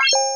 you